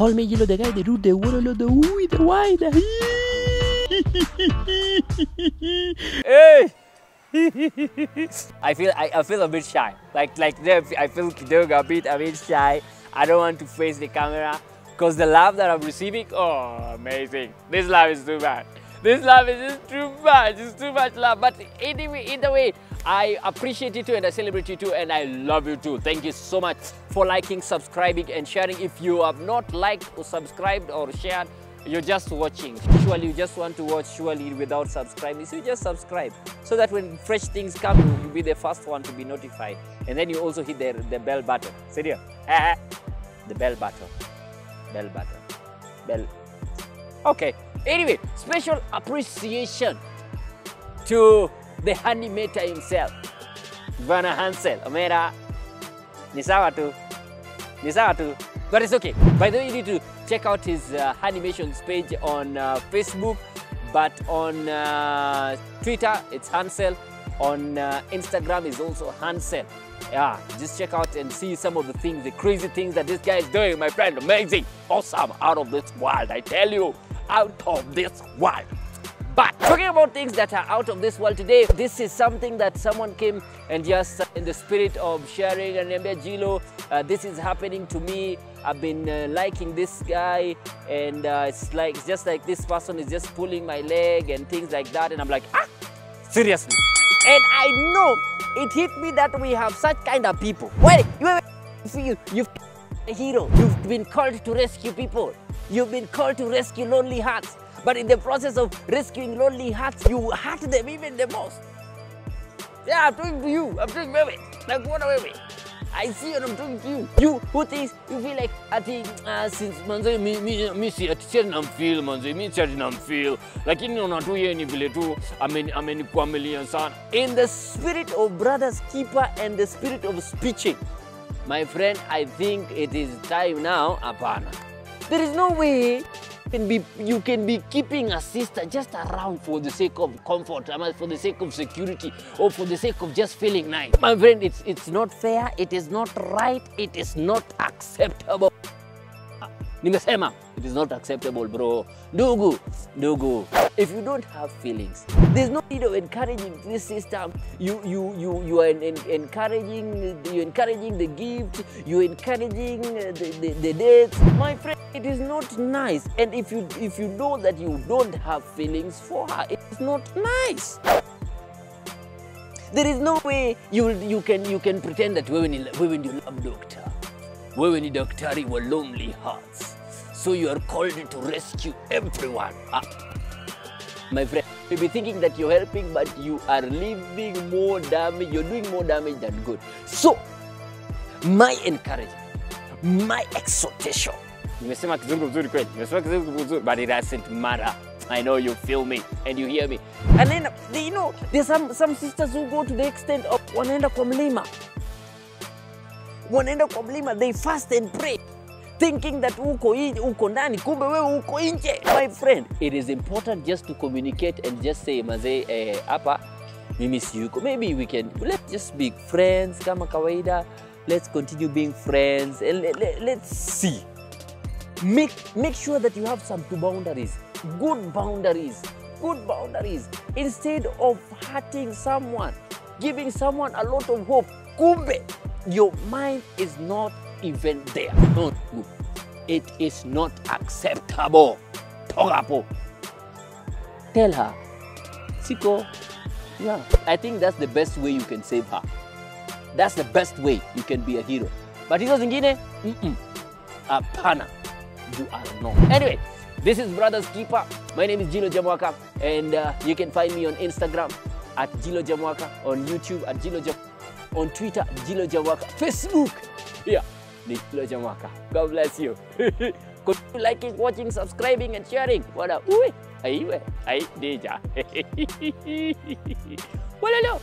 Call me Jillo, the guy, the dude, the warlord, the ooh, the why, the hey. I feel I, I feel a bit shy. Like like I feel doing a bit a bit shy. I don't want to face the camera because the love that I'm receiving, oh amazing. This love is too bad. This love is just too much. It's too much love. But anyway, either way, I appreciate you too and I celebrate you too and I love you too. Thank you so much for liking, subscribing and sharing. If you have not liked or subscribed or shared, you're just watching. Surely you just want to watch surely without subscribing. So you just subscribe so that when fresh things come, you'll be the first one to be notified. And then you also hit the, the bell button. Serious? the bell button. Bell button. Bell. Okay. Anyway, special appreciation to the animator himself, Werner Hansel. Omera, ni sawa tu. Ni tu. But it's okay. By the way, you need to check out his uh, animations page on uh, Facebook, but on uh, Twitter, it's Hansel. On uh, Instagram is also Hansel. Yeah, just check out and see some of the things, the crazy things that this guy is doing, my friend. Amazing, awesome, out of this world, I tell you, out of this world. But talking about things that are out of this world today, this is something that someone came and just uh, in the spirit of sharing and Niambia Jillo, uh, this is happening to me. I've been uh, liking this guy and uh, it's like it's just like this person is just pulling my leg and things like that and I'm like, ah, seriously. And I know it hit me that we have such kind of people. Wait, you, you, you've a hero. You've been called to rescue people. You've been called to rescue lonely hearts. But in the process of rescuing lonely hearts, you hurt them even the most. Yeah, I'm talking to you. I'm talking baby. Like what baby? I see and I'm talking to you. You who thinks you feel like ati uh, since manze mi mi mi si ati sasa namfeel manze mi si ati namfeel lakini naona tu yeye ni vile tu ameni amenikwamilia sana. In the spirit of brothers keeper and the spirit of speeching, my friend, I think it is time now. Apana. There is no way can be you can be keeping a sister just around for the sake of comfort, for the sake of security, or for the sake of just feeling nice. My friend, it's it's not fair, it is not right, it is not acceptable. Nimesema it is not acceptable, bro. Ndugu, ndugu, if you don't have feelings, there's no need of encouraging this system. You you you you are en- en- encouraging you encouraging the gift. You are encouraging the, the the dates. My friend, it is not nice. And if you if you know that you don't have feelings for her, it is not nice. There is no way you you can you can pretend that wewe ni wewe ni love doctor. Wewe ni daktari wa lonely hearts. So you are called to rescue everyone. Ah. My friend, you be thinking that you're helping, but you are leaving more damage. You're doing more damage than good. So, my encouragement, my exhortation. Nimesema kizungu mzuri kweli. Nimesema kizungu mzuri but it doesn't matter. I know you feel me and you hear me. And then, you know, there's some, some sisters who go to the extent of wanaenda kwa mlima wanaenda kwa mlima they fast and pray thinking that uko, uko ndani kumbe wewe uko nje my friend. It is important just to communicate and just say mazee eh, hapa mimi siyuko. Maybe we can let's just be friends kama kawaida. Let's continue being friends and let, let, let's see. Make make sure that you have some two boundaries good boundaries good boundaries. Instead of hurting someone giving someone a lot of hope kumbe your mind is not even there. Good it is not acceptable. Toka tell her. Siko yeah i think that's the best way you can save her. That's the best way you can be a hero. But hizo zingine mm-mm. hapana you are not. Anyway, this is Brothers Keeper. My name is Jillo Jamwaka, and uh, you can find me on Instagram at Jillo Jamwaka, on YouTube at Jillo Jam, on Twitter Jilo Jamwaka, Facebook, yeah, ni Jilo Jamwaka. God bless you. Continue liking, watching, subscribing, and sharing. What? Uy, aiwe, ai, deja. Walalo.